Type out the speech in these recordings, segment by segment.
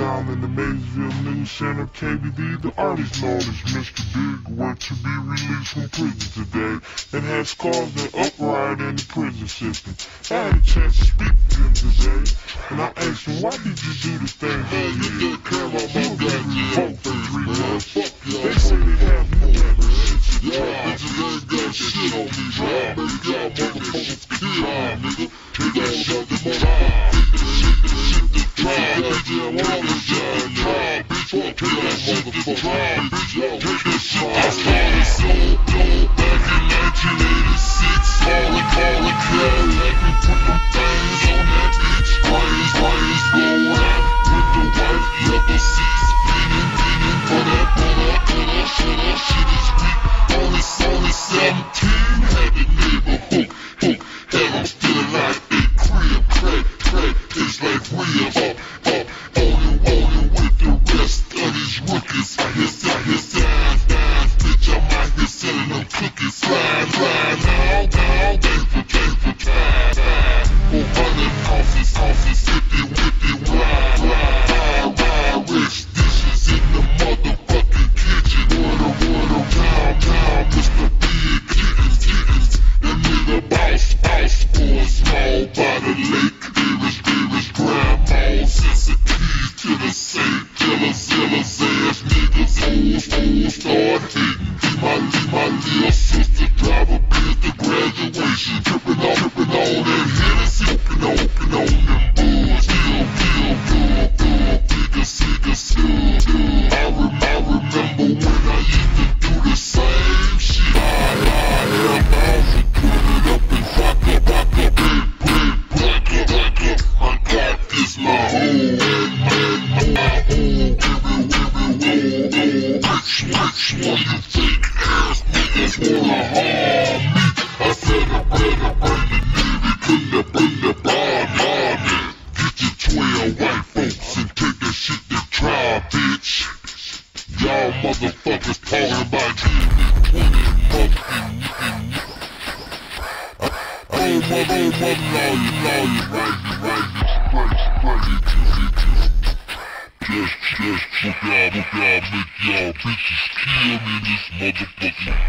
down in the Maysville News Center. KBD, the artist known as Mr. Bigg, were to be released from prison today and has caused an uproar in the prison system. I had a chance to speak to him today, and I asked him, why did you do the things Man, you did? my You goddamn vote for three months. They say they have you ever Y'all bitches ain't got shit on me, man. Y'all motherfuckers me, nigga. They gon' shut the motherfucker. Shit the trial, goddamn apologize, y'all. Bitch, fuck y'all motherfucker. Bitch, y'all take this shit. Office, office. One you think ass niggas wanna harm me? I said I better bring the navy, bring the, bring the bomb on it. Get your 12 white folks and take that shit to trial, bitch. Y'all motherfuckers talking about Jimmy 20 motherfucking Oh, mother, oh, mother, now you, now you, right, you, right, you, straight, straight, bitches, bitches. Just, just, look y'all, look y'all, make y'all bitches kill me this motherfucking.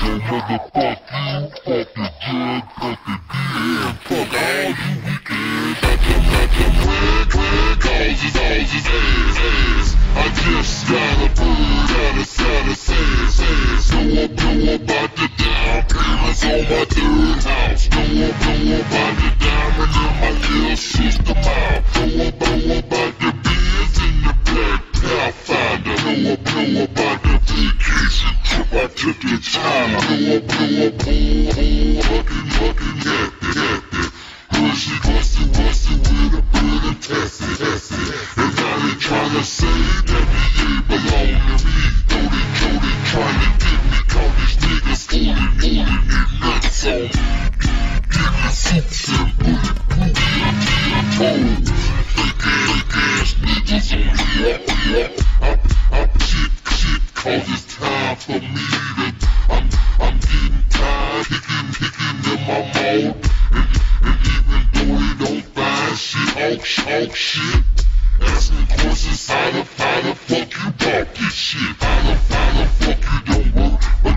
So motherfuck you, fuck the judge, fuck the DA, fuck all you weekend. Got them, got them red, red causes, causes, ass, ass. I just got a bird out of side of sand, sand. Know, know about the down payments on my third house. Know, know about the diamond in my little sister mouth. Pathfinder. Know, know about the vacation trip I took in China. Know, know about the fucking, fucking happy, happy. Rushy, rusty, rusty with a bird and Tessie, Tessie. And now they tryna say that me belong to me. Though they, though they tryna get me, call these niggas fooling, fooling, and nuts on me. Give me suits and bulletproof, yeah, yeah, toes. And, and even though they don't find shit, talk, talk shit. Asking questions, how the, how the fuck you bought this shit? How the, how the fuck you don't work,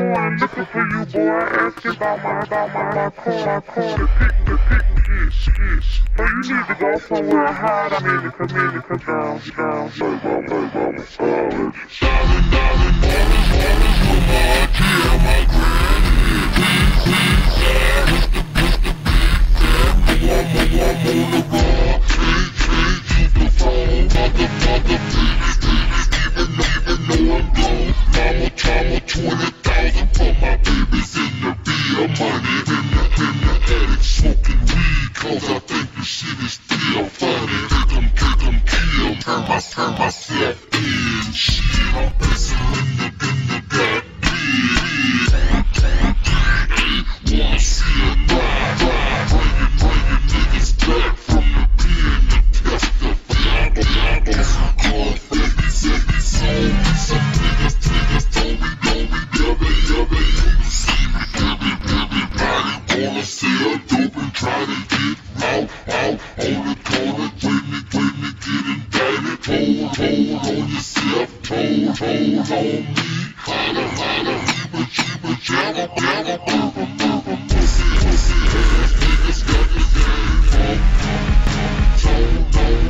in morning looking for you, boy. Asking about my, about my, my car, my car, the pick, the pick, get, get. So you need to go somewhere and hide. I'm in the community, cause down, down, so, so, so, so, so, Darling, darling, morning, morning, with my dear, my granny. On the. hold on me. Holla, holla, heeba, jeeba, jabba, jabba, burba, burba, pussy, pussy, ass niggas got the game. Don't, don't,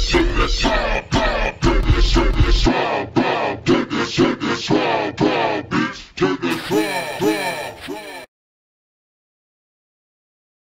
this, in this, wild, this, in this, wild, this, in this.